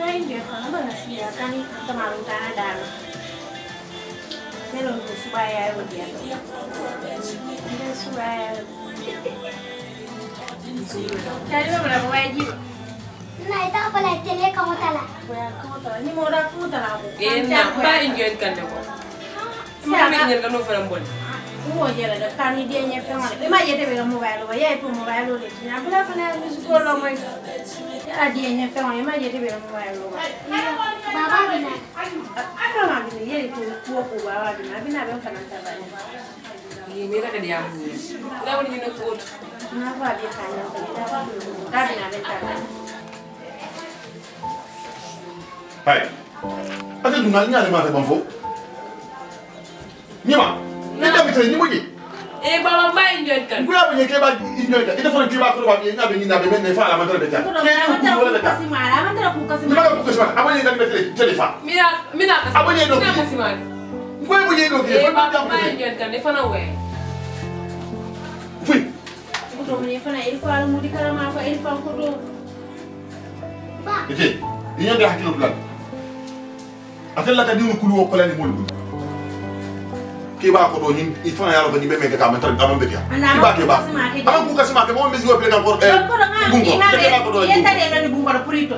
Jangan mau wala lah. Lain dia kan apa nasi ya kan kemarin tanah dana. Nelo tu supaya aku. Jadi mana mau wajib? Na ita ko la tele ko tala. Kamu tahu ni mau dah kamu tahu. Eh na ba ingen kana ko. Ma mi nyen kana fa mbon. Mo jela da kani dia nya fe ngale. Ma jete be mobile wa yai pu mobile le. Na bula fa na musu ko lo mai. yadiyenye fɛŋɔ ye ma je ti be fuma ye loga baba bina a fɛŋa bini yeli to kuwo ko baba bina a bina bɛ fana tabani mira ka diya mu ye. La wani ne ko na ba bi ka na ko da ba da bina bɛ ta. Hai ate dunga nyale ma te banfo nyima ne da bitre nyimo je e baba ma enjoy kan ngula be ke ba enjoy ita fon ki ba ko ba ni na be ni na be men ne kasi mara mandra ko kasi mara ko kasi mara abone mina mina kasi abone do mina kasi mara ko mo ni do ke e baba na we fui ko mo na il fa mo di kala ma fa il fa ko do ba ite ni nyaga hakilo plan atella ka dimu kulu wo mo kiba ko do nyin ifan yalo ko be meke ka man tan be ya? Kiba kiba ama ku kasi ma ke mo mi zigo pele kan ko e bungo te ko de na ni bungo ko rito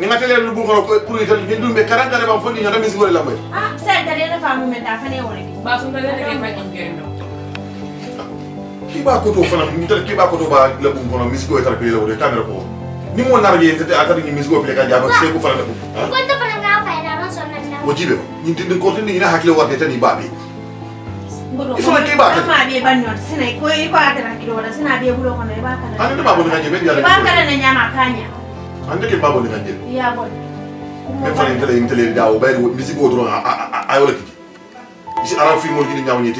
ni ngate le bungo ko pour rito ni dumbe 40 re ba fo ni nyada mi la ah sa da le na fa meta fa ne ba da le fa ngendo kiba ko to fa na ni kiba ko to ba tar pele ko ni mo nar ye te atar ni pele ja se ko fa na ko ko fa na ga fa na ron so na na ni ko ni tan ni Ngodo. Ifo na ke ba ka- Ma be ban no sina ko i ko ata kilo wala sina be bulo kono e ba kana. ande ba bo ni kanje be E ba diala kana na nyama kanya. ande ke ba bo ni kanje Ya bon. me fana ni tele ni tele dawo bayri misi ko dron a wala kiti isi arab film mo ni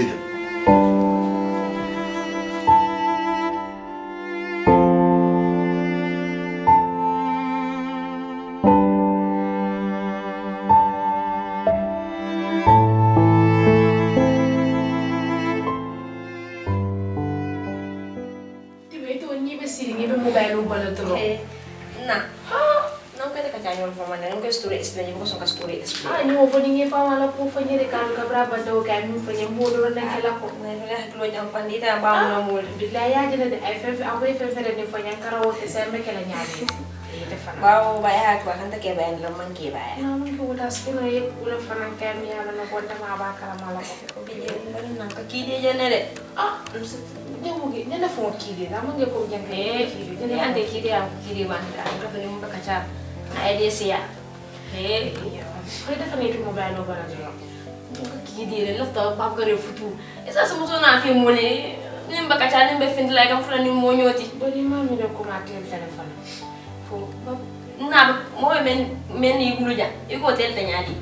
kan ka bra ba do ka mi fa do na kala ko. Billahi ya jina de ay fe aw fe fe de ni fa ni karawo te se me kala nyaani. Ite fa na. Bau bayar aku akan tak kaya bayar lemang kaya bayar. Na mo ko das ko na yek ula fa na ka mi ala na ko ta ma ba kala mala ko. Biar baru nak kaki dia je nere. Ah, na fo ki de na ge ko ki de. kan siya. Ko da fa kidire lafta pap kare futu isa sumu so na fi mole nim baka cha nim be findi la kam fula nim mo nyoti bodi ma mi de kuma tel telefon fo na mo men men ni gulu ja e ko tel tanya di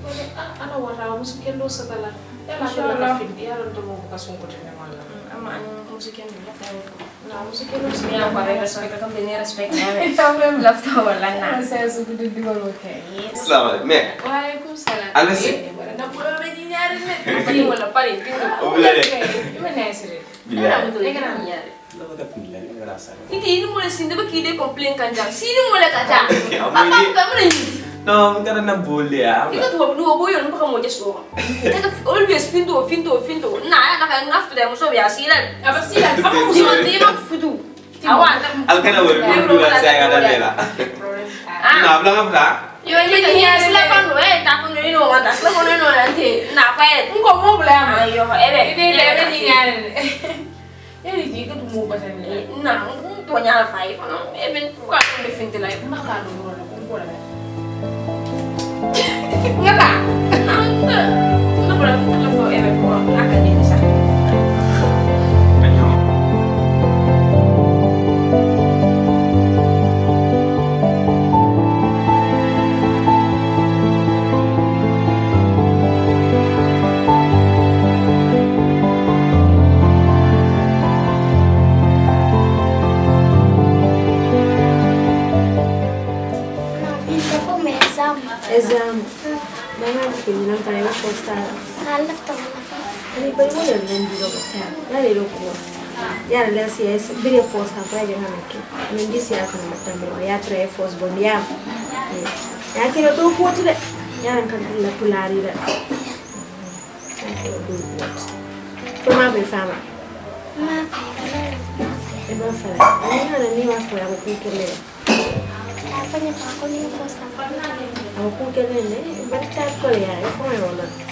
ana wara musu kendo sabala ela ko la findi ya ron to mo ka sun ko tanya mala ama an musu kendo la fa na musu kendo si ya ko re respect kam be ne respect na lafta wala na sa su gudu di ko okay salam me wa alaikum salam alaikum 60 miliarden metri wala paritinga ಇವನೇ ಹೆಸರು ಇದು ಇನ್ನು ಮೂಲ ಸಿಂದ ಬಗ್ಗೆ ಇದೆ ಕಂಪ್ಲೇಂಟ್ ಕಂಜಾ ಸೀನು ಮೂಲ ಕಜಾ ಪಾಪ ಕಮನೆ No, muka na boleh ya. Kita tuh dua boyo nunggu kamu aja semua. Kita always pintu, pintu, pintu. Nah, anak anak nafsu deh, musuh ya silan. Apa silan? Apa musuh mati emang fudu. Awan. Alkan awal, dulu saya ada bela. Nah, belakang belakang. Eu entendi a telefone não é, tá com ele não, mas tá telefone não é antes. Na fé, não com problema. Aí eu, é bem. Ele é bem que tu muda essa mulher. Não, não tô nem a fai, não. É bem, tu quase não defende yo le envío o ya le hacía es video post para llegar aquí me dice ya con el ya ya quiero todo puesto de ya me la pulada fue más mi fama es más fama a mí no ni más que le ¿Qué es lo que se llama? ¿Qué es lo que se llama? Es.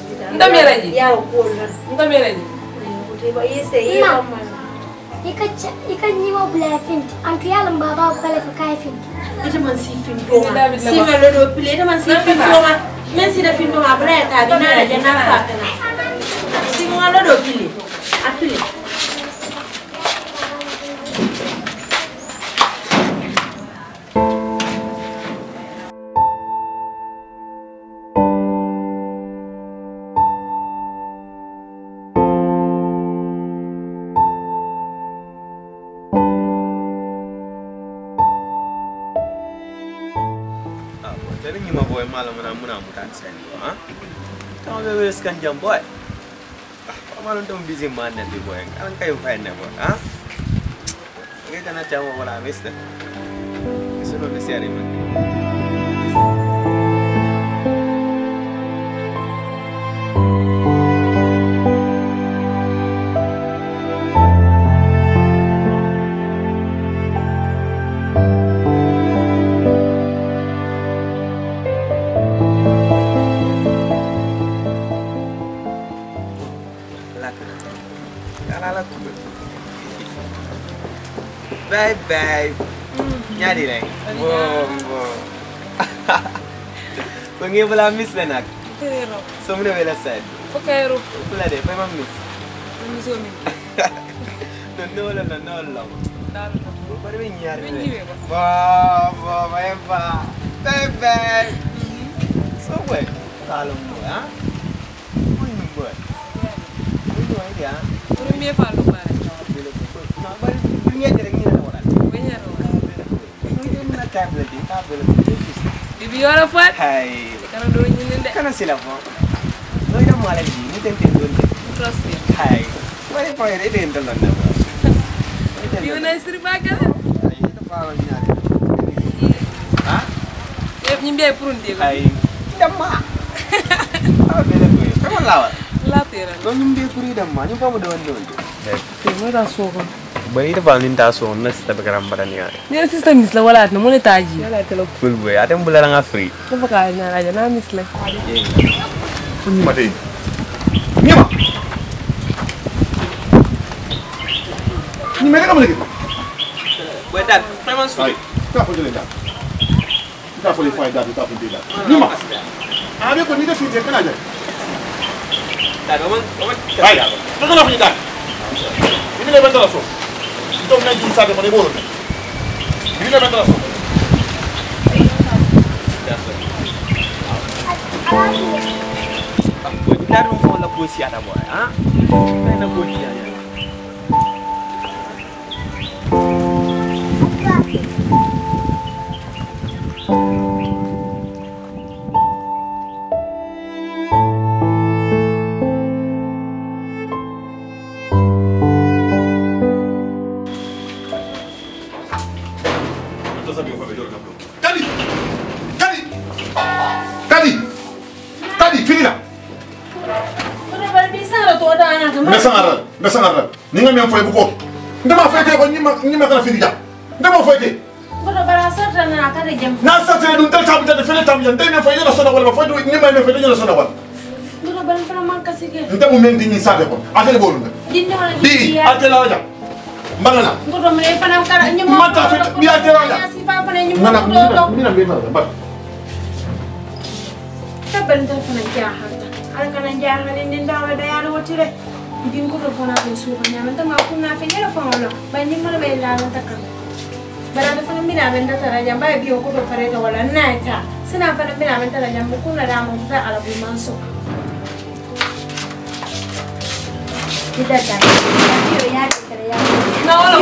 Ika ika ni. Mo bla fint. Antu ya lamba ba ko le fa kai fint. Ita man si fin Ni do ma Si Lama. ma lodo pile ita man si Na fin fa. do ma Men si da fin do ma bra ta bi na da jana fa kana Si ma lodo pile Apile Ah, malam mana mana mutan sen ah. Tahu be wes kan jam boy. Ah, malam tu busy man nanti boy. Kan kayu fan boy, ah. Kita nak cakap wala. Kesuruh besi hari man. Nge bela mis le nak? Tero. So mne bela sed? Fokero. Plade, pe man mis? Mzo mi. Non nolo, non nolo. Dal. Pare ben yare. Ben yiwe ba. Ba, ba, ba, ba. Bebe. So we, talo mo, ha? Mun mo ba? Mun mo ai dia? Mun mi fa lo ba. Ma ba, mun mi ai dia tablet, tablet. Did you order food? Hey, do nyinde. Kana sila po. No ina mo ala di, ni na na. Dama. Ah, ko. La tera. Dama, mo mo da ite fal nin ta so na sita be karam badani ya ne sister miss la wala no mo le taji yala telo cool boy ate mbula nga free. Ko fa ka na raja na miss la ñima tey ñima ñima rek am léegi boy dad vraiment ay ka fo jëlee daal ka fo le fay daal ka fo jëlee daal ñima a be ko ni def ni kana jël dad o man o man ay da nga la fi daal ni le ben dara একদম নাই তুমি চাবে মানে বলবে বিভিন্ন বেতন আসো Dar un fol la poesia da boy, ha? Dai na poesia ya. Ko atele wala di atele la ja mbangana Kono me fana kara nyimo. Mata fe- bi a tera. Si fa fana nyimo. ngana to to. ni ba ta fana. Ala kana da wotire. Fana nyama kunna fe. Ba be la ta kan. barandufana mbinabenta taraja mbaye biyo ko pareta wala naita sina fana mbinabenta taraja mukuna ramo mta alabu manso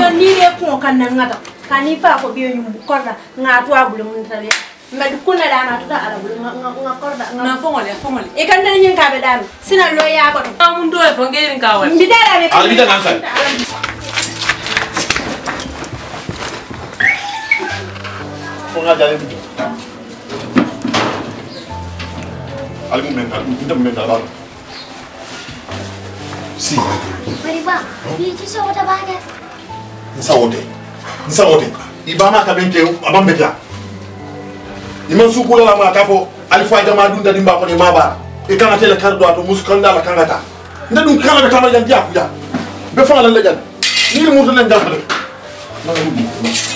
yo nire kuŋo kaŋ na ŋata ka ni fa ko biyo ñum korda ŋatu a bulu mun tale mbe tuta ala bulu ŋa korda na foŋole foŋole i kan tani ñiŋ ka be sina lo yaa koto a mun dole fo ngeirin bi al mu men al mu men dal si. Bari ba, bi ci so wata bane. nsa wote nsa wote ibama ka ben ke abam betia iman su kula la ma ka fo alfa jama dun da dimba ko ne ma ba e kana tele kardo ato muskal la kangata nda dum kala be tamal jan dia kuja be fa la jan ni mu to len jafale salamualeykum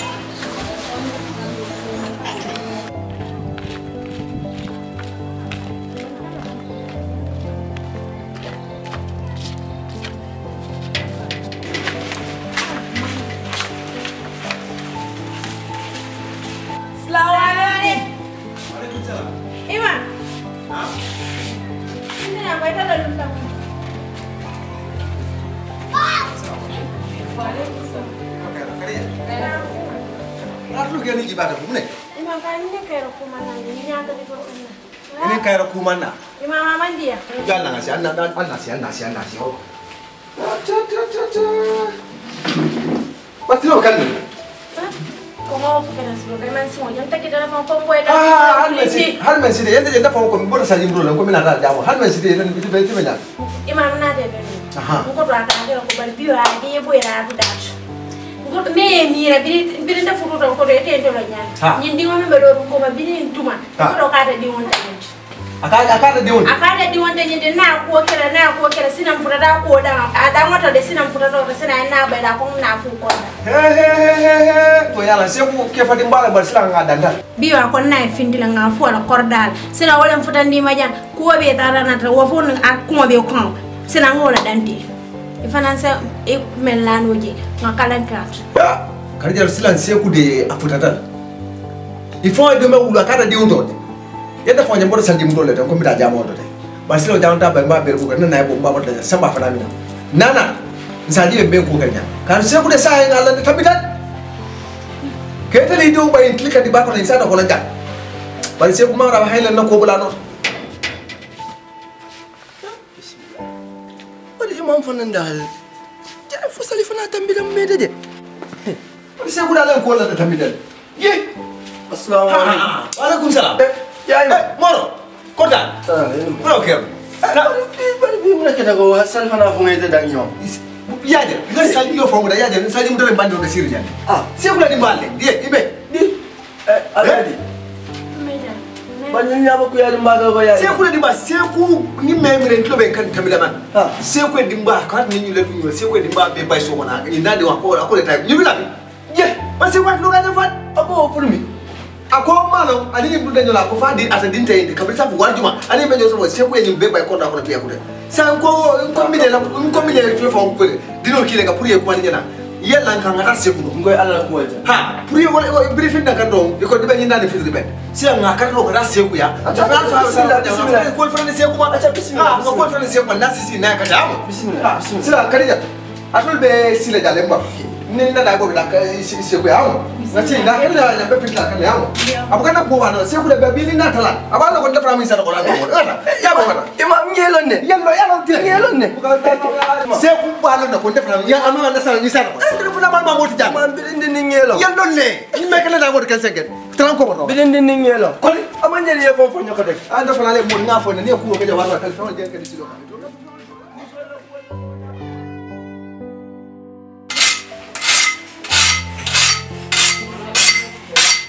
fu ne? ima ka nne kayro kumanani ñatati ko ɗumna Ini kairo kumanna. ima mamandiya Jangan nasi, anna anna si, anna si, anna si. Oh. Cha cha cha cha. Pasti lo kan. Ah, hal hal. Hal Aha. me mira biri biri da futu to ko de te ndolo nyaa nyin dingo me bedo ko ma biri ntuma. Ko ka ta di wonta nyi. Akada akada di wonta akada di wonta nyi de na ko kera na ko kera sina mfuta da ko da ada ngoto de sina mfuta to sina na ba da ko na fu ko he he he he to yala se ko ke fati mbala bar sila nga danda. Biwa ko na e findila nga fu ala kordal sina wala mfuta ndi majan ko be tara na tra wo fu a ko be ko sina ngola dante ifananse eh, ikumellano je ngakalankato karijalo silansiekude afutatala ifo e dome wulu akata diwutote yadda fo nyamboto saldi mudo lete ko mita jamo dote ba silo jawta ba mba bel ko kan na yabo mba dote samba fana mina nana nsaji be ko kanya kan sekude sa e ngala tabitat ketali do ba intlika di ba ko insana ko langa bari seku mara ba hayla na ko bulano man fana dal jaa fo sali fana tambida mede de wani sai kuna lan kola da tambida ye! Assalamu alaikum wa alaikum salam eh, ya yi eh. moro kota ah, moro. Kiyar na bari bi muna kita go sali fana fo ngai da dan yo yaje ngai sali yo fo da yaje sali mudare bando da sirja ah. Sai kula di balle ye ibe. Di eh aladi banyonyi abakuyaali mbagabayaali seku edimba seku nimemire ntilo benkanitamilana seku edimba kati ninyule lunyuma seku edimba bebaisokona inandi wakola akoleta nyubilabi ye basekwatinokaje fat akowofulumi akomano anini mdude nyola akofadi atadinte indi kabisa fu warjuma anini mbenyo sobo sheku yenyi mbeba ikonda akona tuya kude sanko nko mile nko mile tuwe fa ngukule dino kile kapuri yekuwa ninyana yella kan ngata seguno ngoy alla ko waja ha pour yo wala briefing da kan do ko de benni nani fizri ben si nga kan do ngata segu ya Acha, fa fa sila da ko fa ne segu ma ta bismillah ko ko fa ne segu ma nasi si na ka da bismillah bismillah sila kare ya atul be sila da lemba ninda nago bilaka siku yangu nasi ndakiri ya nyambe fitla kale yangu abukana ko bana siku da babili na tala. Abana ko ndafra mi sana ko la ko ya bana imam ngelo ne yello yello ti ngelo ne siku bana na ko ndafra mi ya anu anda sana ni sana. Ko ndafra man ma moti jam man bilindi ni ngelo yello ne ni me kala na ko kan sengen tran ko ko bilindi ni ngelo ko amanyeli ye fofo nyoko de anda fana le mo ngafo ne ne ku ko jawa ka fon je ka disido ka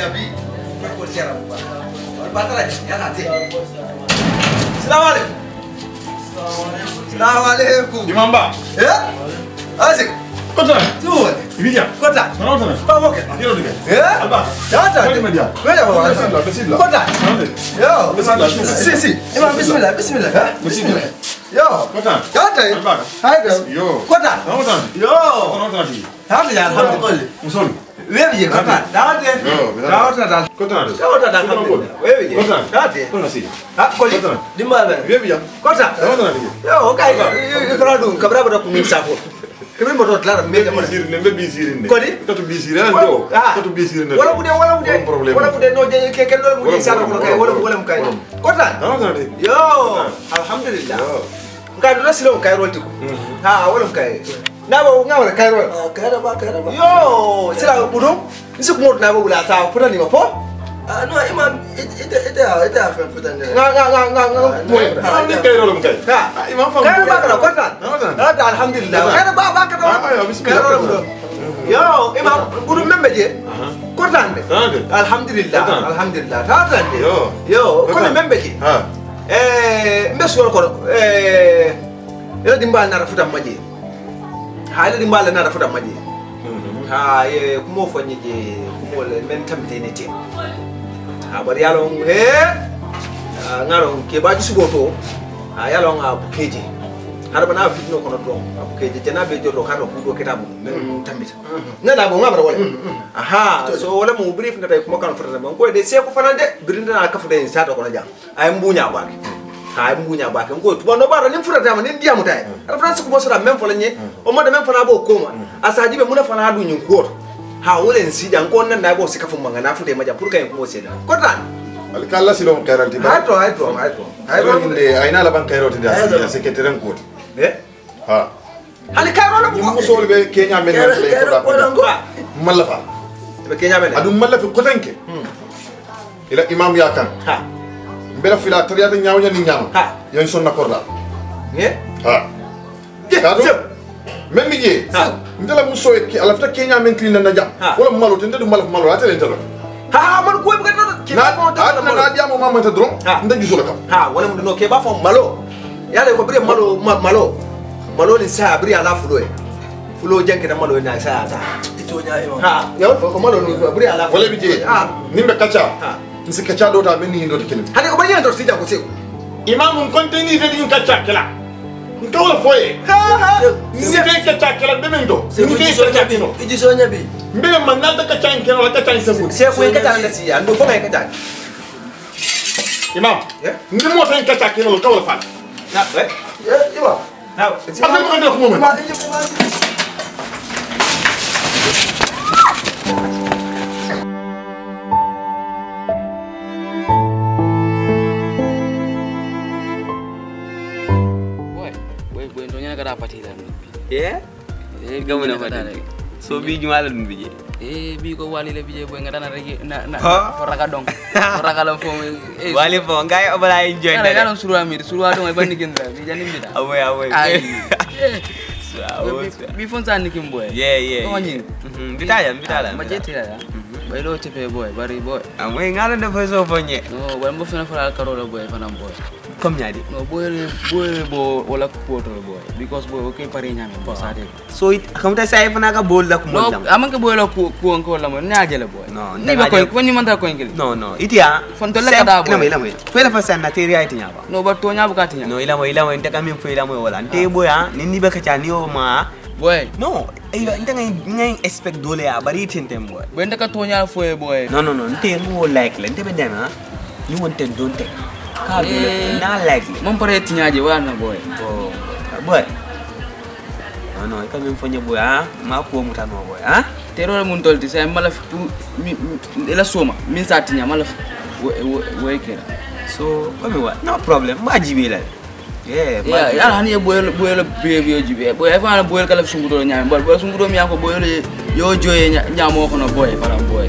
abi pé kò sí ẹran bùbá ọdún bá tẹ̀lé yàtà tí. Salamu alaikum. Salamu alaikum. Imamba. ẹ ẹ sèkú. Kota. Tuwa. Ibidia. Kota. Mana tana. Ba boke. Adiro dige. Eh? Alba. Data. Kota media. Wele ba. Bismillah, bismillah. Kota. Yo. Bismillah. Si si. Ima bismillah, bismillah. Ha? Bismillah. Yo. Kota. Data. Alba. Hai. Yo. Kota. Mana tana. Yo. Mana tana. Hadi ya. Hadi. Musol. Wewe je kaka? Dawate. Dawate da. Kota. Dawate da kabla. Wewe je? Kota. Dawate. Kona sija. Ah, koli. Dimba wewe. Wewe je? Kota. Dawate na nije. Yo, okay. Du kabla bado kumisa hapo. Kama mtoto tlara mmeja mwana. Biziri nembe biziri ne. Kodi? Tatu biziri ndo. Tatu biziri ne. Wala kude wala kude. Wala kude no je keke ndo mudi sana kuna kai wala wala mkai. Kota. Dawate na. Yo. Alhamdulillah. Yo. nka dona sila o kairo tugu ha wala kai na ba nga wala kairo ah kairo ba kairo ba yo sila budu nsi kuma na ba wala ta fura ni ba fo ah no ima ita ita ita fa fura ne nga nga nga nga nga mo ha ni kairo lo kai ha ima fa kairo ba kairo kwata na da alhamdulillah kairo ba ba kairo kairo lo yo ima budu membe je kwata ne alhamdulillah alhamdulillah ta ta ne yo yo ko membe je ha eh, mbesuwol kono eh, ela dimbal nata futan ha ela dimbal nata futan ma jee mhm. ha e kumo foñe je kumol men tamtene te ha bari yalon he eh, ah, ngaro ke baji suboto ha yalon a ah, bukeje har bana fitino kono don ke je tena be jodo har ko do keta bu tambita mm, mm, mm. na na bo ngamara wala aha so wala mo brief na tay makan kan fata ko de se ko fanande birinda na kafu de sa to kono jam ay mbunya ba ke ay mbunya ba ke ko tuba no bara nim furata ma nim diamu tay ar france ko mosora men fola nye. O mo de men fana bo ko ma asaji be muna fana du nyin ko ha wala nsi jan ko nan na bo se kafu manga na fu de ma jam pour kan ko se da ko tan alkalla silom kairalti ba hayto hayto hayto hayto aina laban kairoti da seketeren eh? Ha. Hali kayro la ni mo musol be kenya men kayra le kayra ko ko da lango malafa be kenya men adu malafi kotanke ila imam ya kan? Ha. Mbela fila tariyata nyawnya ni nyama Ha. yan sonna korda. Ye? Ha. Je même Ha. ndela muso e ki alafta kenya men klina na jam Ha. wala malo tende du malaf malo atele ndelo ha man ko be gata ki na na diamo mama ta dron Ha. nda juso kam ha wala mun no ke ba fo malo yala ko bire malo malo. Malo ni sa bire ala fulo e fulo jenke na malo na sa ata ito nya e ha ya ko malo ni bire ala wala bi je ah. Nimbe kacha ha nsi kacha do ta be ni ndo tikene hade ko bire ndo sija ko se imamu konte ni de din kacha kala nka wala foye ni de kacha kala be men do ni de kacha dino idi so nya bi mbe man na ta kacha nke wala kacha nse ko se ko kacha nda si ya ndo fo ma kacha imam ndi mo tan kacha kala ko wala fala Na, eh? Ya, iya. Now, apa yang kau mau? Boy, boy, intonya kada apa tidak? Ya? Kamu nak apa? So, biji malam biji. bi ko wali la bije boy nga dana rek na na fo raga dong fo raga la fo eh, eh. wali fo ngay obala enjoy na ngalo surwa mir surwa dong ban nikin da bi jani mi da awoy awoy bi fon sa nikin boy. Yeah yeah ko nyin mm-hmm, bi ta ya bi ta la ma jeti la bay lo tepe boy bari boy. Amoy ngalo da fo so fonye no oh, boy mo fena fo la karola boy fanam boy comme ñaadi no boyre boyre bo wala potol boy because boy okay pare ñami bo sa de so it xam ta say fana ka bol la ko mo jam am nga boyla ko ko ko la mo na jela boy no ni ba ko ko ni man ta ko ngel no no itia ya- fon to la ka da boy no ila mo fela fa san na teri ay ba no ba to nya bu ka tinya no ila mo ila mo inta kamin fo ila mo wala nte ah. boy ha ni ni ba ka cha ni o ma. Boy no ayo inta ngai ngai expect dole ya bari tintem boy boy inta ka to nya fo e boy no no no nte mo like la nte be dem ha you want to don't take. Kabe. Eh, nalaki. Mambo ratinyaje bwana boy? Oh. Boy. Ano, ika mfanye boy ah, mapo mutano boy ah. Terora muntolti sai malaf ila soma min satinya malaf wekera. So, kome wa no problem. Majibila. Yeah, yeah, yeah, hani boy boy behavior jibe. Boy, ifana boy kala sunguro nyame. Boy, boy sunguro mi yako boy yo joye nyamo kono boy para boy.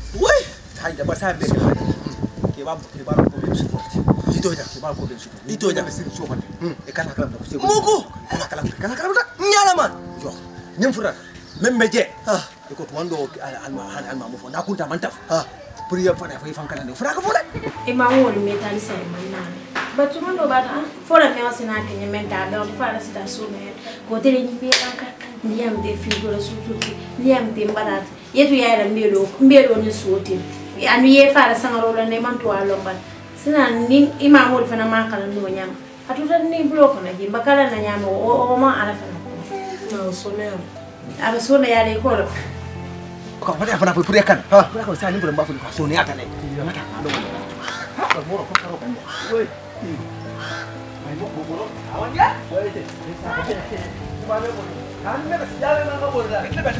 Uy! Hadi bas sen bekle hadi. Kebap kebap problem şu var. Dito ya kebap problem şu. Dito ya sen şu var. E kana kalam da kusi. Mugu. Kana kalam Fora me wasina kenye menta ndo fara sita sume. Kotere ni yetu yaira mbelo mbelo ni suti anu ye fara sangaro la ne man to alomba sina ni imamu fana ma kala no nyam atuta ni bloko na jimba kala na nyam o o ma ala fana na usomea ala sona yale ikoro kwa mbona fana pu kan ha kuna kwa sani mbona mbafu kwa soni hata ne mata ndo kwa mbona kwa karo kan we ai mo mo awanja we te kwa mbona kan mbona sijale na mbona ikle basi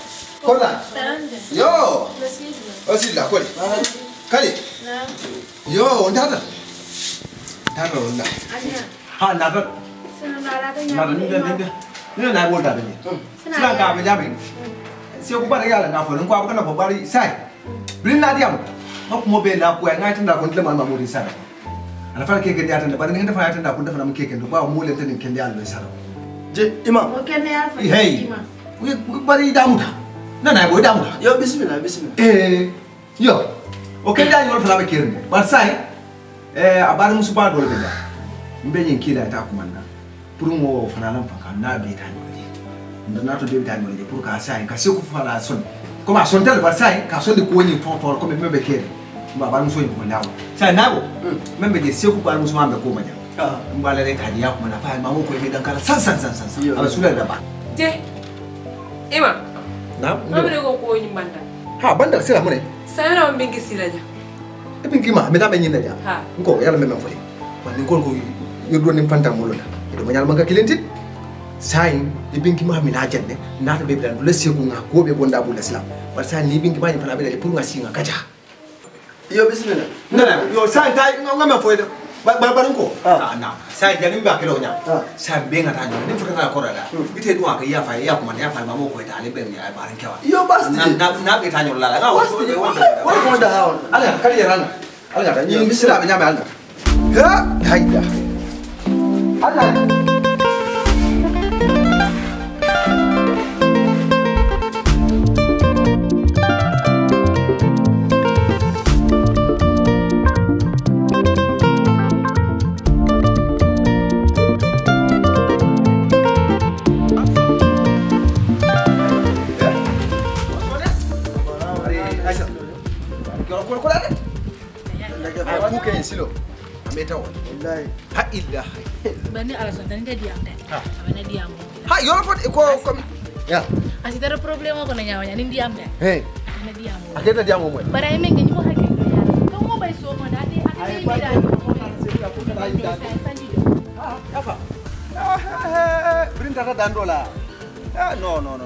kola yo. Osidla kole kale yo ondata ndata onda ha ndata ndata ninga ninga nina na wonda bene sina ka be jabe se ku bare yala na fo nkwa kana fo bare sai bilin na diam ko mo be na ku ya ngai tanda ko ndle ma mamuri sana ana fara keke dia tanda bare ngenda fara tanda ko ndafana mu keke ndo ba mu le tanda kende alwe sana je imam. Ko kende ya fa hey. Ku bare damuta nana boy dam nga yow bismillah bismillah eh yo. O ken dañi wol falaɓe kirne bar say eh, a ɓaɗa mum suba dole ɓe da mbe ñin kiila ta kumanna pour mo fana lam fanka na ɓeytañoleje ndana to deɓitañoleje pour ka say ka seko fala son comme a sontel bar say ka sonde ko woni totor comme mbe kere mba ɓaɗa mum soñi ko ndawo? Say nago mm. mbe je seko ɓaɗa mum sumamɓe koma jam ah. mbalere kaji yakumana fa mamo koye ɓe dankala san san san san aɓa da ba je ima Naam. Ah, mimi niko. Ha banda sila mune. Sasa na mbingi sila ja. Ibi ngima meda menyine ja. Ha. Ngo yala meme mfoi. Mani ngo ngo yodro ni panta mulona. Ido manyal manga kilentin. Sain mi na jenne. Na ta bebla ndule sie ku nga ko sila. Bar sain ni ibi ngima fana bela pur nga singa kaja. Yo bismillah. Nana yo sain tai nga meme mfoi barabara ko ah. ah, na sai da nimba kilo nya. Ah. Sai be nga tanyo. Ni fuka ka kora da. Hmm. Ite duwa ka yafa ya kuma ya fa ba mo ko ita le be ya baran kewa yo basti. Na na na be tanyo la la wa ko ko da hawo ala kali ya rana. Ala ga ni misira be nya me ala ha haida. Ala. gorko larat daga fa silo ameta wa wallahi illa bani alasan tan da diam da bani diam ha yoro fot ko ko ya asitara problema ko na nyawanya no no no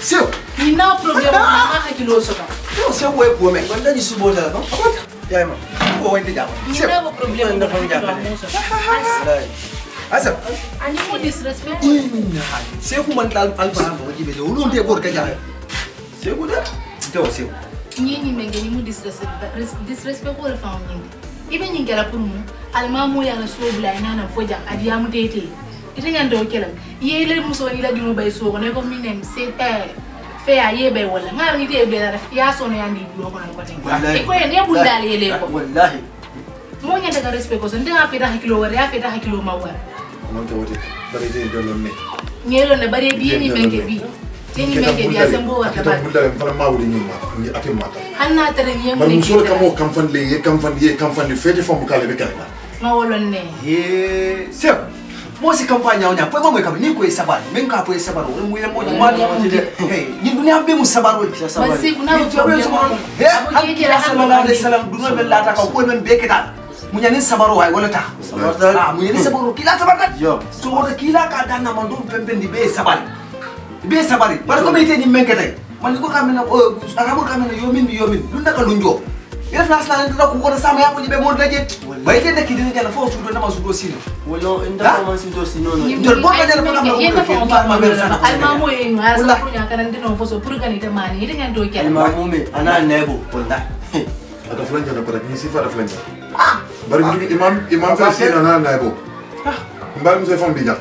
Sio. Nina problem na na familia yako. Asa. Ani mu disrespect. ko Sio kuma ndal alfa hapo wajibe. Ulu ndiye bora kaja. Sio kuda. Ndio sio. Mu disrespect disrespect wala famu nyingi. Ibe nyingi pour mu. Alma mu ya na subo bila ina foja adiamu. Ite ñan do kelam ye le muso ni la dinu bay so ko ne ko min nem se eh fe ya ye bay wala ngal ni te be la ya so no yandi bulo ko nan ko ten e ko ne bul dal ye le ko Wallahi. mo ñanta ka respect ko so ndinga feta hakilo war ya feta hakilo ma war Man ta wote. Bari dai don ne. ñelo na bare bi ñi men ke bi te ñi men ke bi asem bo war ka Kita ba bulla fara ma wuli ni ma. Ni ate mata. hanna tare ñi mu Bari ne musole kamo kamfan le ye kamfan ye kamfan le fete fam kale be kala. ma wolon ne Ye. Sio. mose kampanya onya pwe mamwe kabi niko esabalo menka pwe esabalo mwile moja mwatu hey ni dunia be musabalo basi kuna problem. he hakira sallallahu alaihi wasallam dunia be lata ka ko ben beke dal munyani sabaro hay wala ta. Ah munyani sabaro kila sabata so wala kila ka dan na mando pembe ndi be sabali be sabali bar ko be te ni menke tay man ko kamena eh, o arabo kamena yomin yomin dunda ka lunjo Ila flas la nda ko ko sama ya di be mo daje. Bai te da kidin jana fo su do na masu do sino. Wala inda ko man si do sino no. Jol bo ka jana ko na ko fa ma be sana. alma mo e no ko nya kan fo so mani ngan ana nebo wallahi. Ada flanja na para ni sifa da flanja. Bari ni imam imam fa sina na na bo. Mbari muso fam bija.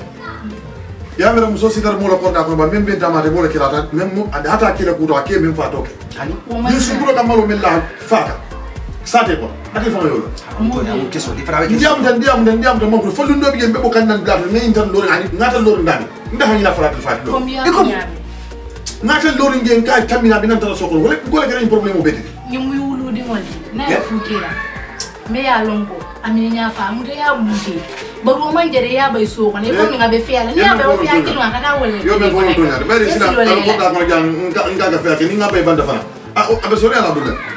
Ya mera muso sitar mo la porta ko ba membe damate mo la kirata mem mo ada hata kila kudo ake mem fa toke. Ni sukuro ka malo mel la fata. sate quoi ate fan yolo ndiyam tan ndiyam tan ndiyam tan mankude follunɗoɓe yen ɓeɓo kañi nan bilata nayi tan lori ani gatal lori ndaɓe ndafañina faratel fati ɗo e comme gatal lori ngen ka camminaɓe nan tata sokolo gole gole kerañ probléme o ɓedede ñomuy wuluɗiŋole naye eh? futira mbeya lonko amine ñafamude ya ɓuute bari o man jere ya bai so kone ko min abe fiya ni abe o fiya kilo ka da wala yo be ko to nyaare bari sina ko da ko jang nga nga ga fiya ni nga be banda fana. Ah, abe so re ala dulle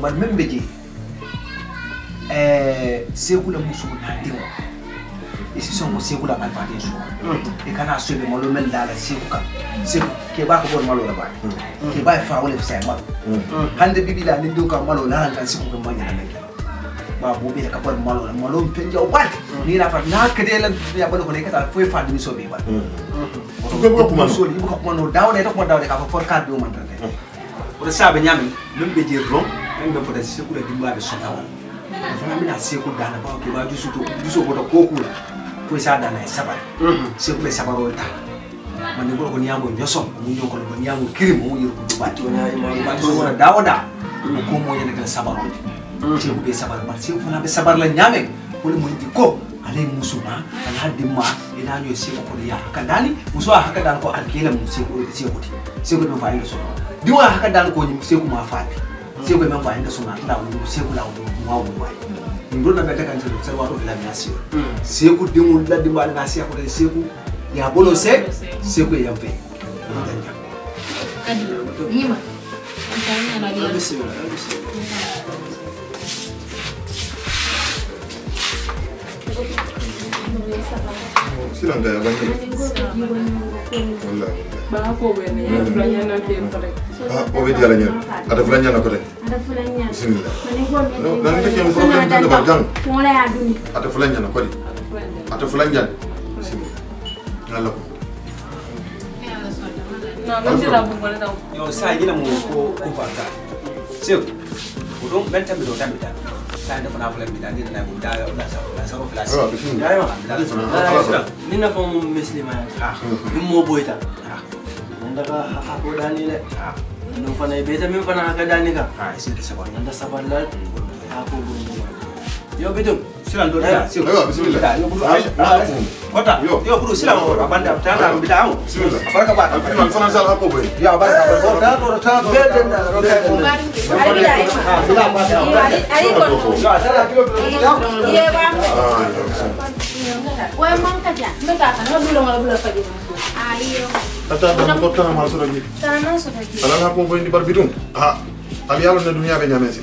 man min be je sekula musugu nandenw i si sɔn ko sekula kalifaden i kana so malo mɛn laala la segu kan k'e b'a ka ko malo la bani k'e b'a fa wale fisa malo hande bibi la ni denw ka malo la an kan segu ka ma ɲɛnamɛ kɛ ba bo bɛ ka bɔ malo la malo fɛn jaw bali n'i yɛrɛ fa n'a ka di e la dunuya balo kɔnɔ i ka taa foyi fa dimi sɔn b'i bali o kuma so i bɛ kuma n'o dawuda i tɛ kuma dawuda k'a fɔ fɔ k'a denw man dɛ o je dɔrɔn nga fata sekula dimba be sotawa fana mina seku dana ba ko ba jusu to jusu ko to koku ko sa dana e sabar seku be sabaro ta man ne ko nyago nyoso mu nyoko ko nyago kirim mu yir ko dubati wona e ma ba to wona dawoda ko mo nyane kala sabaro seku be sabar ba seku fana be sabar la nyame ko le mo ndi ko ale musu ma ala dimma ina nyo seku ko ya haka dali musu haka dan ko alkela mu seku seku ti seku diwa haka dan ko seku ma sai ku yi amfani da suna Allah wuri sai ku lawo ma wuri ndo na bɛtɛ ka ntɛ sɛ wato bila mia sewa seku dengu la dengu ali na seya kɔrɔ seku ya bolo se seku ye yan fɛ o tɛ ɲa. kadi ni ma n ta n nana di yan. Thank you. Silan da ya bani wallahi Ba ko be ne ya fula nyana ke mpare. ah o be diala nyen ada fulan nyana ko de Ada fulanya. bismillah. Mani mi. No, problem ada fulan nyana ko di ada fulan nyana bismillah. Ngala ko Na ban bu yo ko ko ko don do na sa sa flash Ah, bismillah. ya ma mu muslima ah. Ni mo boyta ah. Nda ka ha ko dani le ah. No beta min dani ka ah sai da sabar. Nda sabar la ha ko bu yo bitum do da se Ayo, bismillah. yo Ah, ah, Yo. yo bulu silan mo abanda ta na bi da mo bismillah baraka ba man fana sal ha ko boy ya baraka ba da do ta do da Iya bang. ah yo bismillah Wah emang kaca. Mbeka kan nggak bilang kalau bilang pagi. Ayo. tata da ko tana ma sura ni Tanah sudah gitu. ala ha ko boy ndi bar bidum ah ali yalo na dunya be nyamesi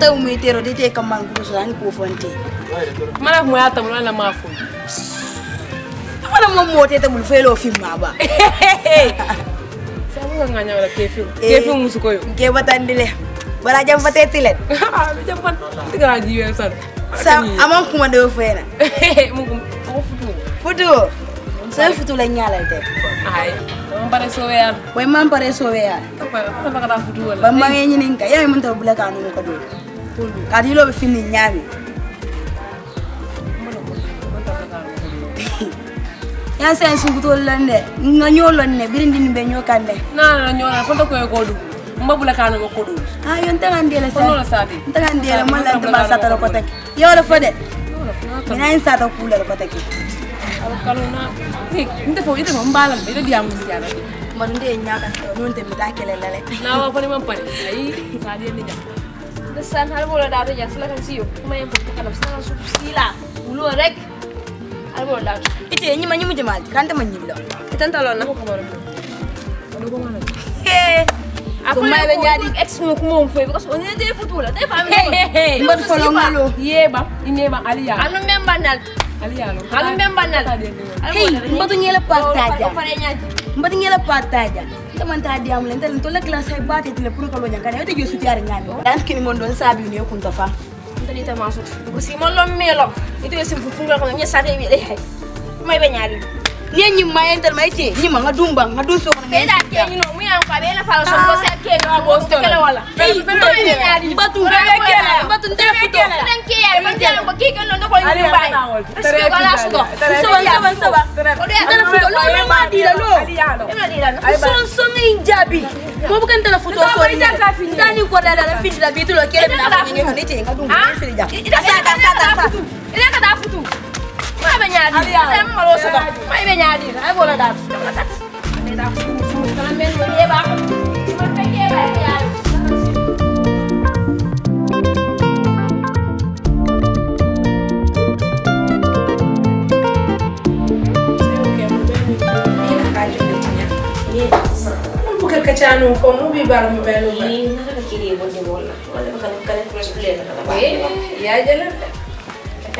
Nta mu tero de te kamang ku so ani ko fonte. Mana mo ya tamula na mafu. Mana mo mo te tabul felo film ma ba. Sa mo nga nya wala kefi. Kefi musu ko yo. Ke batandile. Bara jam patetilet. Ah, be jam pan. Tiga ji yo san. Sa amang kuma do fena. Mo ko futu. Futu. Sa futu la nyala te. Ay. Mo pare so ya. Way man pare so we ya. Apa apa kata futu wala. Ba ma ngi ni ka ya mun ta bula ka no ko do. kati ilo befini nyami yan sen sugutol londe nga ñol lonne birindini be ñokande nana ñola fonta koye godu. Mbabula kana mo kodu ha ah, yon tangan dela sa kono sa di. Tangan dela mo lan tuma sa tara kotak yoro fode. Ina in sa ta kula ko take aw kaluna ni inte fo ite mo mbalam be diam siara man de nyaka non te mi da kele lele. Na wa ko ni man pare ay sa di ni jam Ya silakan siyo. Kuma yang foto kalau silakan sup sila. Ulu rek. Hal bola datu. Ite nyima nyimu jamaat kan te man nyiblo. Kita talon na. Aduh ko mana. He. Aku mai be nyadi. nyadi ex mo kuma mo fe because on ne te foto la. Te family. Mbot folo ngalo. Ye ba, ini ba ali ya. Anu member nal. Ali ya lo. Anu member nal. Hey, mbatu nyela nyadi. Mbatu nyela pataja. Teman ta diam len tel to la classe ay bate tele pour ko lo. Dan kini mon don sabi ne kun ta fa. Tadi ta masuk. Ko si mon lo melo. Itu sim fu dai. Mai be. Ni nyi mayen tel mai te, nyi ma ngadumba, ngadu so ko Be da ke ni no mu yang ka be na fa so ko sa ke no abo sto kala wala. Kele, mbatu ndere futo. Dan ke ya ban jang ba ki kan no ko ni ya wol. Tere ko la sto. Saba saba saba. Ndere futo lo lo ma di la lo. Ya. Son son ngi jabi. Mo bukan tele futo so ni. Tani ko da da fiti da bitu lo kele na ko ni ngani te ngadumba Ah? fili ja. Ida sa ka sa sa. Ida ka da futu. Ma be ya. Ma lo. Ma be bola da men ye ba. Ma ye ba ya. buka tanu fo mu bi bar mu belu ba Ih, naka ka kiri mo di mo na. Wala ba kan kan plus play na ka ba? eh ya jalan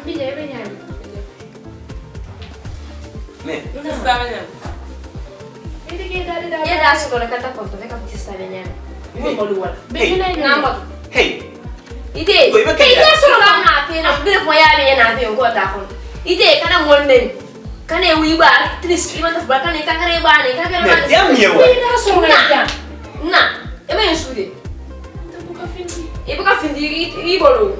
ambi je ibe nyaadi Me. Estava ide ke dali da Ya dah sekolah kata mereka pasti style nya. Ini mau luar. ni. Hey. Ide. Suruh kau nafi na. Bila mo ya be na nafi ko ta kon. Ide kana ngolden. Kana wi ba, tris iman ta ba kana ka kare ba ne, ka kare ba. Me, diam ye wa. be na so na ya Na. Ebe yusude. buka findi Ibu ka findi i bolo.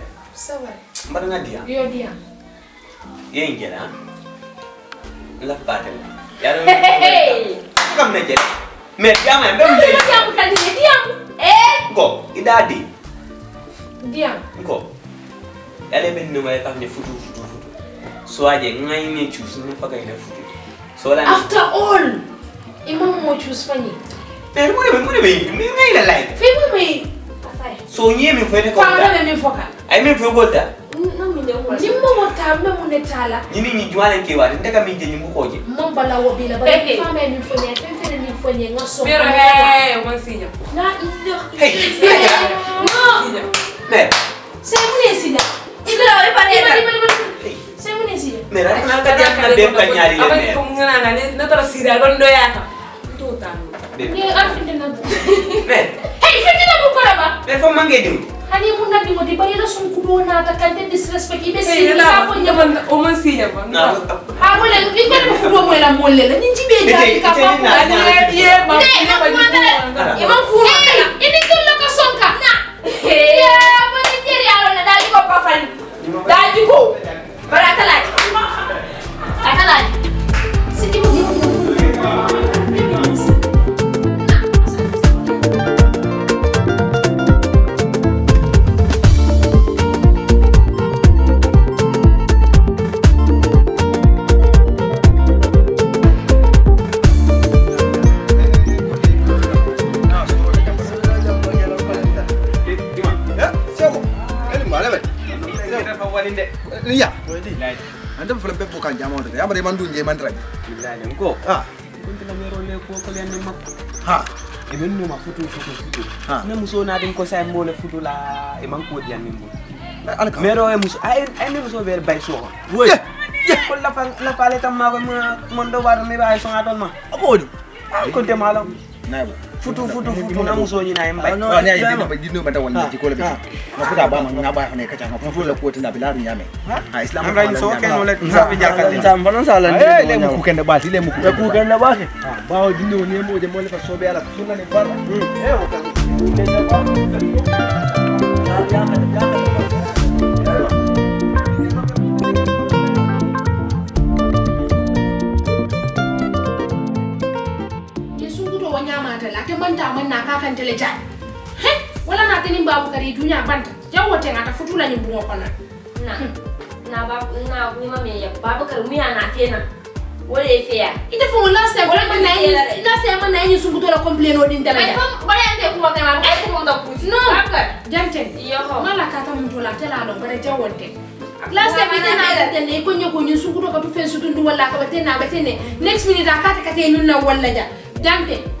sawa mbadu ngan dia. yo dia Ye ingela. La patel. Ya no. Hey. Kam na je. Me, ya ma be Ndio bulle. yangu kali ni diam. Eh. Go, idadi. dia Go. Yale ben no mai kam ne futu futu futu. So aje ngai ne chusu ne faga ina futu. So la. after all imam mo choose fani Me, mo ne mo ne be me ngai la like. fe me so nye mi fo ne ko ta ne min fo ka ay min fo ko ta no min de wala nimmo wata no mun ne tala. Ni ni ni jwale ke wa nda ka min je nimmo ko je mon bala wo bila ba fa me min fo ne fen fen min fo ne ngaso pero he won sinya na ilo hey no. Me. Se mun e sinya ilo e pare se mun e sinya me ra na ka dia ka be ka nyari le me. abani na ne na tara siral don do ya ta to ta bebe ye an finde na o man si nyaman na ha wala ni ka mo fudo mo ni ji be ja ka fa ko ani ye ma ni ma ni. Bukan jamu itu. Ya mari mandu nje mandra. Billahi ko. Ah. Kunti na mero le ko ko le ma. Ha. E men no ma futu futu futu. Ha. Ne muso na din ko sai mo le futu la e man ko dian ni mo. Ala ka. Mero e muso ai ai me muso ver bay so. Woi. Ko la fa la fa le tam ma ko mo ndo wa me bay so aton ma. Abodi. Ai ko te malam. Naibu. futu futu futu. na muso nyina yamba no ne ayi ba dinu ba ta wannan ji kola bi na futa ba mun na ba ne kacha. Na futa la ko tinda bilaru nyame. Ha? Islam amra ni so ke no le sa bi jar kan ta ban sa lan ne le mu ku kan da ba le mu ku ku kan da ba ba o dinu ne mo je mo le fa so be ala sunna ne bar eh o kan ne ba ya ya ya wa ñamata la te banta man na ka kan tele he wala na tani babu kari dunya banta jawo te ngata futula ni bungo kona Na. Na ba na ni ma me ya. Babakar mu ya na fena. Wole fe ya. ite fo last time wala man na yi last time man na yi sungudo la complain o din tele Ay jaj fam bare ante kuma kai ma ko kuma da puti. No. Jante Yo ho. mala ka ta mun tola tela no bare jawo te last time ite na ga tenne ko nyoko nyin sunkuto ka tu fen sutundu walla ka batene na batene next minute akata kate nun na walla ja jamte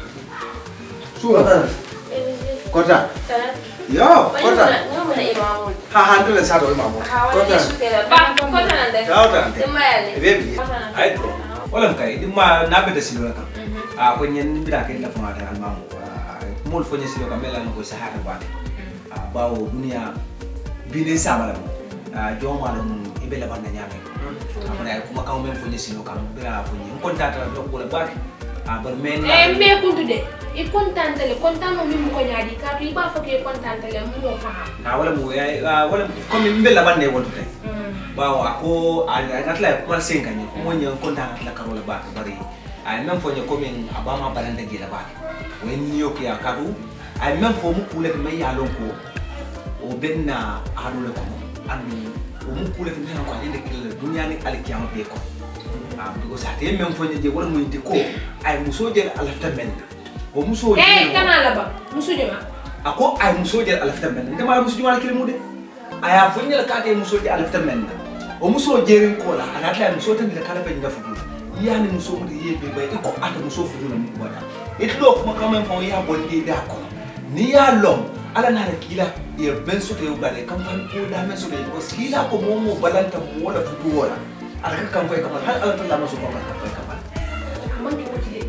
Suwa. Kota. Yo, kota. Na. Ha ha ndele sa do mamu. Kota. Ba kota nande. Kota nande. Baby. Ay bro. Wala kay di ma nabeta silo ka. Ah ko nyen bida kay la fama da almamu. Mul fo silo ka mela no ko sahara ba. Ah bawo dunia bini sama la. Ah joma la mun ibele banda nyame. Amana kuma kawo men fo silo ka bira fo nyen kontata do ko la ba. Ah bar men e me kuntu de i contantele contant mi min ko ñaadi kaatu i b'a fɔ ke contantele mu mo faha Ah wala mu ya wala comme mbel la bande wonto tay. bawo ako atla kuma sen kanye mo nya konta atla karola ba bari ay même fo nya comme abama balanda gila ba wen yo ki akadu ay même fo mu kule me ya lon ko o benna adu le ko andu o mu kule me ko ande kila dunya ni alkiyama be ko ma ɗigo sate min foñde je wona muyde ko ay musoje ɗe alafta men ko musoje eyi kana laba musujo ma ako ay musoje ɗe alafta men ndema ay musujo ma ala kili mude aya foñela kaate e musoje alafta men o muso jeerin kola anata ay muso tan ila kala feñda fujude yiyani muso mude yeɓe ɓay ɗi ko ata muso fujude mum waɗa itti ɗo kuma quand même fon ya bonɗi da kono ni ya lom ala na da kila ya ben soto yau ga da kamfanin ko da men soto yau kila ko momo balanta mo wala fujuwara alaka kanko e kamara hal alatalla maso ko alaka kanko e kamara manke wakile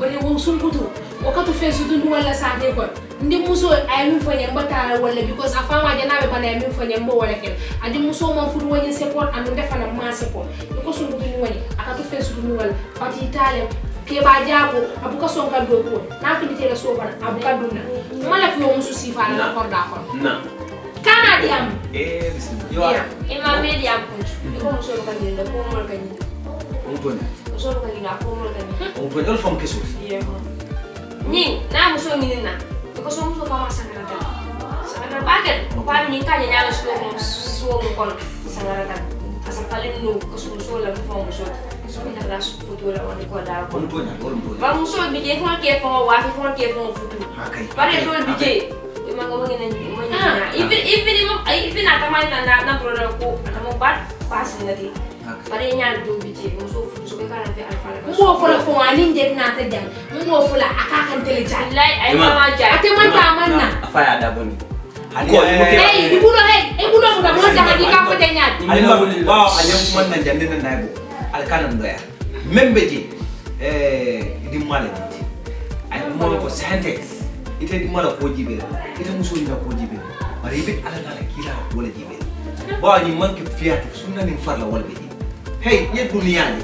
bari wo sunkutu wakatu fe sutundu walla sate quoi. Ndi muso ay min fañe mbata walla because a fama janaɓe bana ay min fañe mbo walla ken adi muso ma futu wañi support anu defana ma support iko sunkutu ni wañi akatu fe sutundu walla pati talem keba jaako a buka son ka do ko na finitela sobana a buka dunna mala fiyo musu sifana na korda kono kana lyamu emama elyamuntu iko omusolo kagenda komolkanyina omusolo kagenda komolkanyina nyini namusonginina because omuntu okamasangarataa sangara bakere kwaminyinkaje nyalo suomukono sangarataa asafalinu because omusola mufa omusota bamuso bije fon ke fon wafi fon ke fon futu bare tol bije ngene ni mo ni na. Even even mo even atamani na na na brother ko atamo bat pas ngati. Pare nyal do bi je muso futu so ke kana fi alfa la. mo fo na ta jam mo fola aka kan tele jam Wallahi ay mama ja. ate man ta man na Afa ya da boni. Hadi Ko, eh, mo ke- hey ibulo hey ibulo mo mo ta hadi ka fo te nyaat ale ma waaw ale kuma nan jande nan nay bo al kanan doya membe je. Eh di ni? Ay mo ko sante ite di mala ko jibe ite muso ni ko jibe bari be ala na kila wala jibe ba ni man ke fiat sunna ni farla wala be hey ye duniya ni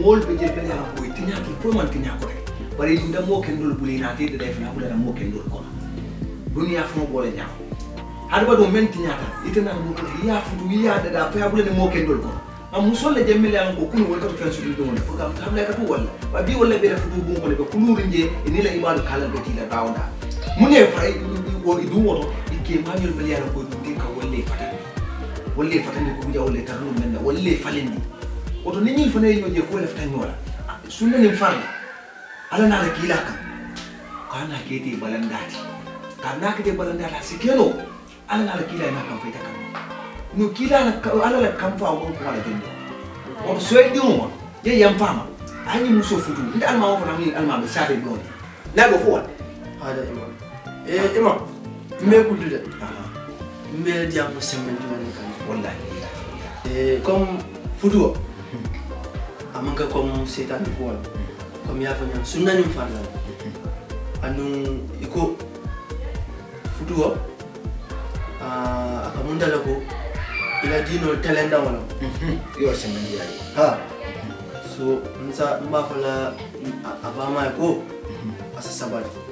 mol be je be ya ko tinya ki ko man tinya ko rek bari dum da mo ken dol buli na te de def na bula da mo ken dol ko duniya fu mo bole ñaaw hade ba do men tiñata itena mo ko ya fudu ya da da fa bule ne mo ken dol ko am musol le jemmele an ko kunu wol ko fen sudu do ko kam tam le ka to walla ba bi walla be fudu bu ko le ko kunu rinje ni la ibadu kala be tila munefray ɗum woto ɗigge mañol mbele yana koye ka ten kam wolle fatande wolle fatande ko mbiya wolle tarnu menna wolle falendi. Woto neñil fanayi ñoƴe ko wole fatan ñoola sunnanin farla ala naala kiila kam kana kete balandati. Ka nakete balandati a sikeno ala na naala kiila ena kam fayta kam no na ala la kam fa gon ko ala jonde woto soye ɗimoma ye yam fama ani muso futu. Nde almama fana almama sade na go fo wat haɗa Eh imam. Mbe kudu de. Mbe dia ko semen di mana kan. wallahi Eh comme fudu. Amanga comme setan ko wala. Comme ya fanya sunna ni farla. Anu iko fudu ah akamunda lako ila dino talenda wala. yo semen dia Ha. So nsa mba fala abama ko asa sabali.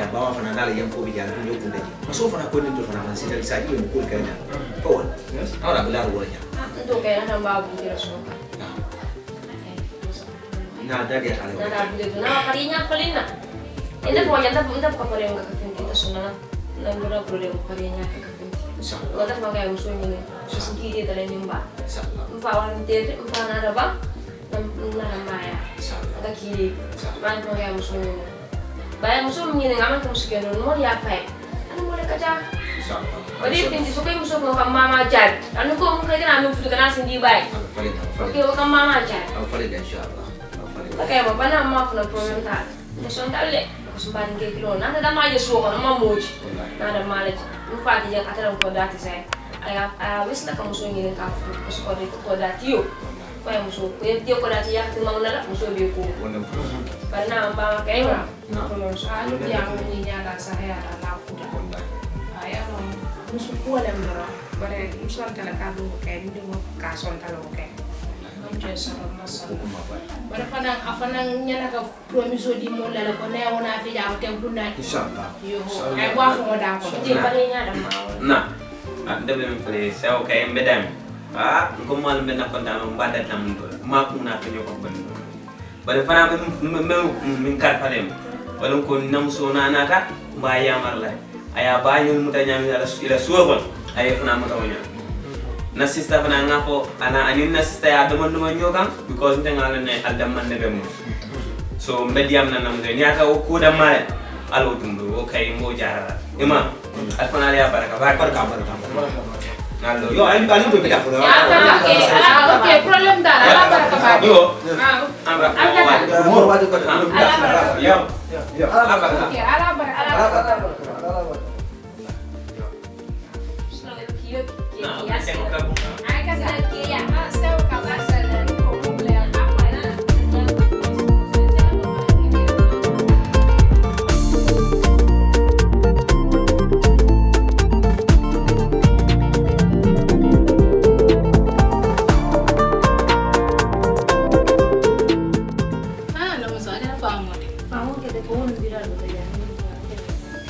sai ba wa fana dala yanko bi jala ko ko daji maso fana ko din to fana man sai sai ko ko kana ko wala awra bilar wala Ndo kaya na ba bu dira so. na dadi ala Na na bu dira na karinya kalina. Enda po nyanda bu ndap kapare nga kafinti ta suna na ngura bro le karinya ka kafinti. inshallah Wala pa kaya muso ni. Susinki dia tala nimba. inshallah Mfa wan tere mfa na da ba. Na na na maya. inshallah Kaya muso ni. Baya muso ni ngaman ka muso kaya no mo ya fa. Ano mo le kaja? inshallah Wadi finti so kay muso ko kam mama jad. Ano ko mo kaya na mo futu kana sindi bay. Okay, wa kam mama jad. falin inshallah falin Okay, ma bana ma funa problem ta. Mo son dalle. Ko so ban ke kilo na da ma je so ko ma moji. Na da ma le. Mu fa di ya katara ko dati sai. Aya aya wis na ka muso ngi ka fu ko ko de ko dati yo. Fa ya muso ko ye ko dati ya ti ma na la muso be ko. wannan Bana ba ma kai ma. Na. Alu dia muni nyada saya ada laku dah. Ayah lo musuh kuat dan berang. Bare musuh antara kalu kayak ini mau kason kalau kayak. Macam sama masalah. bara fana a fana ñana ka promiso di mo la ko ne wona fi ja te bunda inshallah yo ay wa fo mo da ko Je bare nya da ma. na ah debe min fele sew kay mbedam ah ko mal mbe na konta mo mbada tam do ma ko na fenyo ko ban bare fana be me min kar falem wala ko namso na nata yamar la aya ba ñu muta nyami ila ila suwa ay fana muta wonya na sista fana nga fo ana ani na sista ya dama dama nyokam because nte ngala ne al dama ne be so mbediam na nam de nyaka o ko da mare alo tumbu o kay mo jarara ima al fana ya baraka baraka baraka baraka. yo alim bai pita fura oke problem da ala baraka ba yo ala baraka umur ba ko ala baraka yo yo ala baraka oke ala baraka ala baraka ala baraka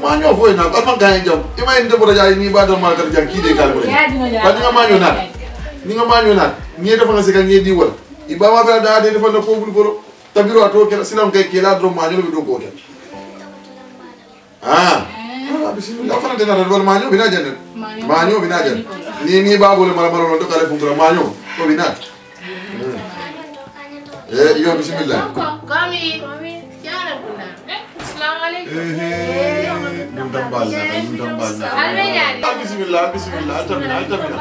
Manyo foi na, apa gaya jam? Ima ini boleh jadi ni badan mal kerja kide kali boleh. Ya? Kau ni manyo na, ni manyo na. Ni ada fana sekarang ni di wal. Iba ma fela dah ada di fana kau bulu bulu. Tapi ro atau kela silam kayak kela drum manyo lebih dogo kan. Ah. Ah, bismillah. Fana tena ada dua manyo bina jangan. Manyo bina jangan. Ni ni ba boleh malam malam untuk kali fungkura manyo. Kau bina. Eh, iya bismillah. Kami. Yara Bismillah, bismillah. Altamina, altamina.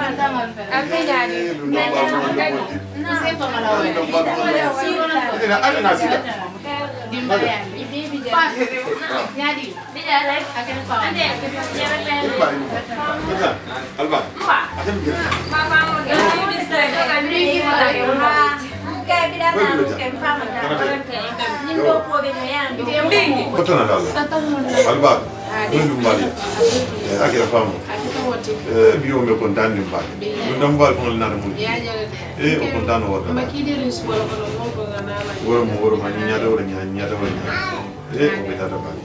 Jadi. Jadi. Bija lek akan pam. Ini. Betul. Alba. Akan begini. Mama mo ga ni do ni mo la belajar. kayak paham tak? Kenapa? Nindo ko nak dah. Alba. Dundam bali. Eh, akhirnya faham. Eh, biyo me kontan ni bali. Dundam bal pun nak mudi. Ya. Eh, o kontan wa. Makidi rin suwala ko no mo ko na na. Woro mo woro ma nyanya do nya nyanya do nya. Eh, ko beta da bali.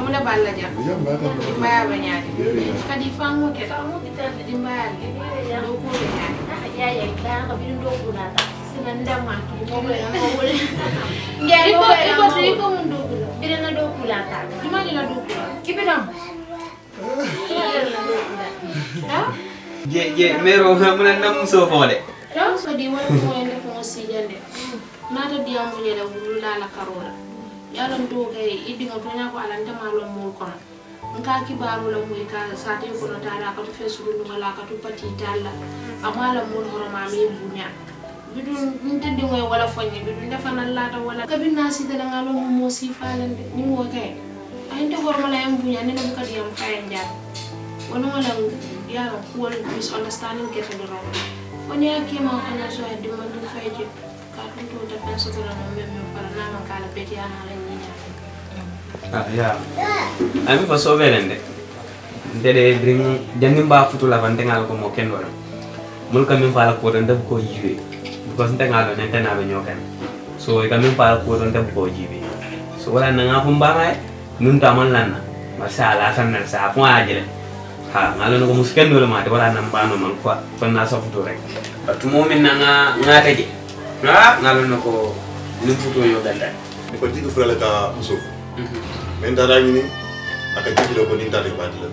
Muna balla jam. Dimbaya ba nyaade. Kadi fango ke fango kita dimbaya do ko nyaade. yaya dan ka bin do ta sinan da ma ki mo be na mo le Iko iko to iko mun do ko. bin na do kula ta Jumani na do ko. kibinam Je je mero muna nam so fo de. Don so di wala ko en defo si jande. Nata diam bu jela wulu la la karola. Yalan idi ngo to nya ko alanta malo mul kono. Nka kibaru la muy ka sate ko no tara ka to fesulu ngala ka to pati talla. Amala mul horoma mi bunya. Bidun nte dingoy wala fonye bidun defa na lata wala kabin na si dala ngalo mo mo si falande ni mo kay ay nte horma la yam bunya ni na bukadi yam fayen jar wono wala ya wala misunderstanding kete do raw woni ya ke ma fanya so ay dum ndu fayje ka dum to da fen so dara no mem mem para na man kala beti ya na la ni nya Ah ya. Ami fa so velen de. Dede bring jannim ba futu la vante ngal ko mo ken wala. Mul kam min fala ko dan dab. Because nte ngalo nente na be nyokan. So kam min fala ko dab ko jibe. So wala na ngafum ba mai nun ta man lanna. Masa ala san na sa fu ajele. Ha ngalo no ko musken do ma de wala nan ba no man ko fan na sa futu rek. Tumo min na nga ngata je. Ha ngalo no ko ni futu yo ganda. Ko jigi fulale ka muso. Men dara ñini aka jigi lo ko ni tade ba dile.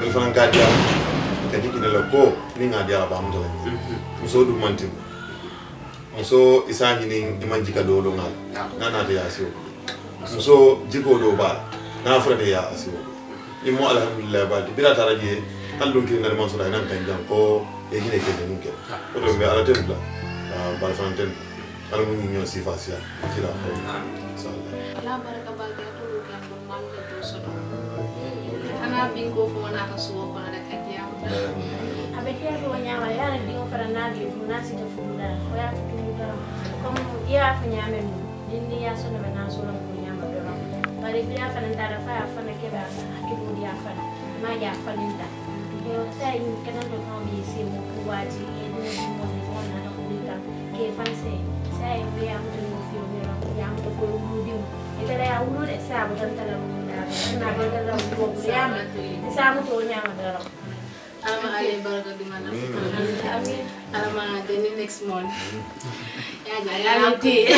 Men fana ka dia aka jigi ko ni nga dia ba. Muso du mantim. Muso isa ñini iman jika do do ngal. Na na de asio. Muso jiko do ba. Na fura de ya asio. Imo alhamdulillah ba bira taraje hallum ki ngal man so da nan kan jam ko e hine ke de nunke. Ko do be ala tebla. Ba fana tem. Ala mu ñoo sifa. Kila ko. Inshallah. ala baraka ba ga to ga ko man ga do so do ana bingo fu na ka so ko na ka diam abetia ko nyama yana dingo fara na bi na si ta funda ko ya fitu da comme ya fa nyame mu dindi ya so na na so na ko nyama do bari bi ya fa nan da fa ya fa na ke ba ki mu dia fa ma ya fa linda yo sai kana do ko bi si mu ko waji ni mo ni ko na na ko linda ke fa se sai bi ya mu do fi o ya ya mu ko mu di ita da ya wuro da sa bu dan tala mu na na ba da la mu ko ya mu sa mu to nyama da Alama ale baraka di mana. Amin. Alama the next month. Ya Ya, jangan nanti.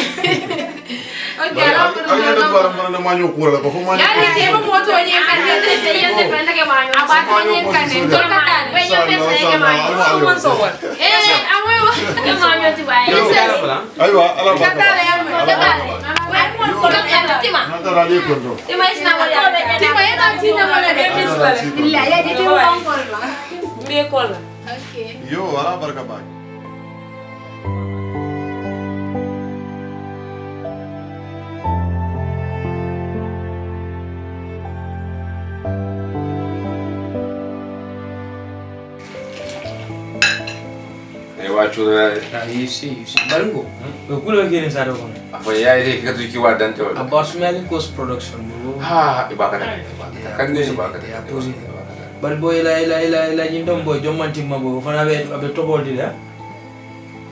Oke, alama ay, ay, parang parang naman yung kura ko. Fumanyo. Ya ni dia mau tuh nyen kan dia dia dia defend ke manyo. Apa tuh nyen kan dia tuh kan. We yo pesa ke manyo. Suman sobat. Eh, awe ke manyo ti ba. Aywa, ala ba. Kata le am. Kata le. We mo ko la tima. Nata rali ko ndo. Tima isna wala. Tima ya na tina wala. Illa ya jadi mo ko la. Me ko la. Okay. Yo, ala baraka ba. Eh, wacura you see, you see. Baringo. We kula kiri sa do kono. apa ya ini kita tuh kiwa dan tuh About smelling coast production ha ibaka kan ne ibaka Ya posi. bari boy la la la la ñi ndom boy jommantima boy fana be abe toboldi da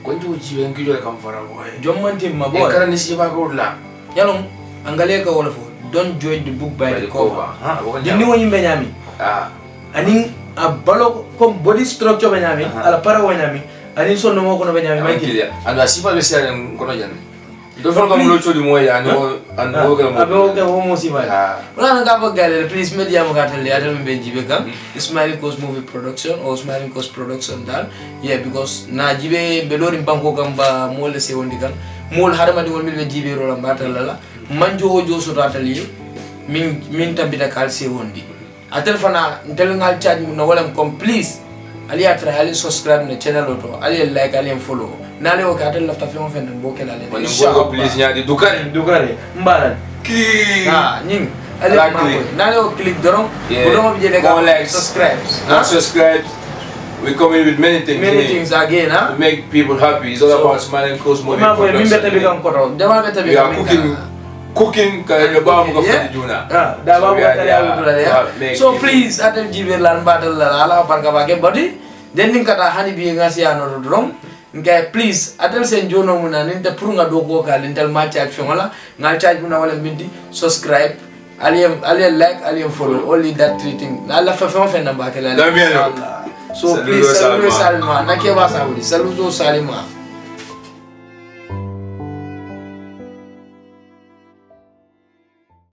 kontu ci ben ki jole kam fara boy. Jommantima boy e karani si ba ko la yalom angale ka wala fo don join the book by the cover. ha? Ni woni be nyami? Ah. Ani a balo kom body structure be nyami? Ala para woni nyami? Ani no mo ko be nyami? Ma ki ala sifa be siare ko no janni do fon kam lo chodi moy ando ando ko mo abe o ke wo mo si ha Wala na gaba gale please media mo gatal le atal be jibe kam. Ismail Coast movie production or Ismail Coast production dal. Yeah because na jibe be lori banko kam ba mole se wondi kan. Mol harama di wol mil be jibe ro la batal la. Manjo o jo so atal yi. Min min tambita kal se wondi. Atal fana ntel ngal charge no wala kom please. Ali atra ali subscribe na channel oto. Ali like ali follow. Nale o ka atal lafta fe mo fen bo kala le. woni go please nyaadi dukari dukare mbalan. ki Ah, nying. Ale Like ma ko. Nale o click dorong. Yeah. Dorong bi More ka subscribe. Not subscribe. We come in with many things. Many things again, To huh? make people happy. It's all So- about smiling coast movie Ma ko min beta bi production. kan ko ro. Jama beta bi We are cooking, cooking. Kaya ba mo ka fadi juna. Ah, da ba mo dula uh, ya. make So please atel jibe lan badal la ala barka ba ke body. Den kata hani bi ngasi ano dorong. Ngai please atel sen jono muna ninte pour nga do ko ka lintel ma charge fe wala ngal charge muna wala mindi subscribe alien alien like alien follow only that three thing. La fa fa fa namba kala so please salut Salma. salma. Nake ba saudi. Salut salima